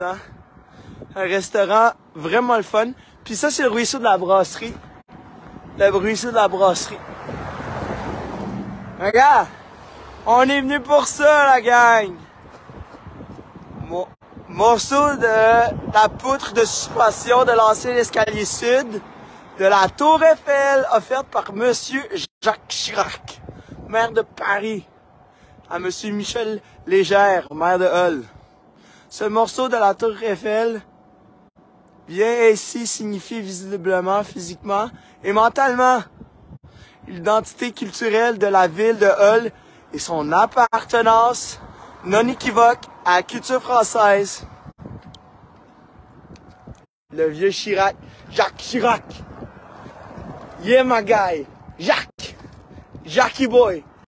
Un restaurant vraiment le fun. Puis ça, c'est le ruisseau de la brasserie. Le ruisseau de la brasserie. Regarde! On est venu pour ça, la gang! Mo- morceau de la poutre de suspension de l'ancien escalier sud de la Tour Eiffel offerte par Monsieur Jacques Chirac, maire de Paris, à Monsieur Michel Légère, maire de Hull. Ce morceau de la Tour Eiffel vient ainsi signifier visiblement, physiquement et mentalement l'identité culturelle de la ville de Hull et son appartenance non équivoque à la culture française. Le vieux Chirac, Jacques Chirac. Yeah, my guy. Jacques. Jackie boy.